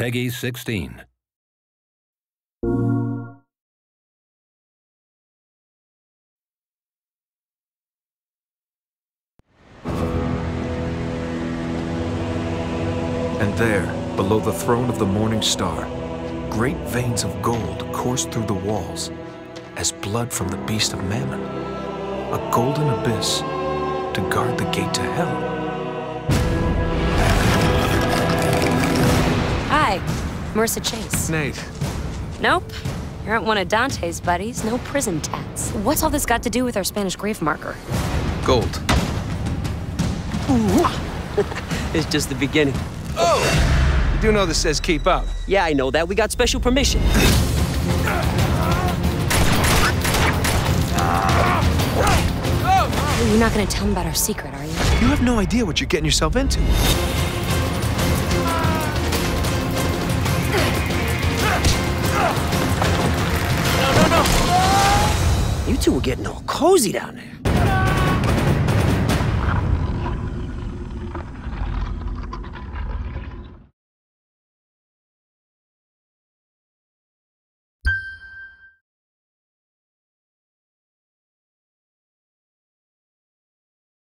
Peggy 16. And there, below the throne of the morning star, great veins of gold coursed through the walls as blood from the beast of Mammon, a golden abyss to guard the gate to hell. Marisa Chase. Nate, Nope. You aren't one of Dante's buddies. No prison tats. What's all this got to do with our Spanish grave marker? gold. It's just the beginning. Oh! You do know this says keep up. Yeah, I know that. We got special permission. You're not gonna tell him about our secret, are you? You have no idea what you're getting yourself into. Two were getting all cozy down there.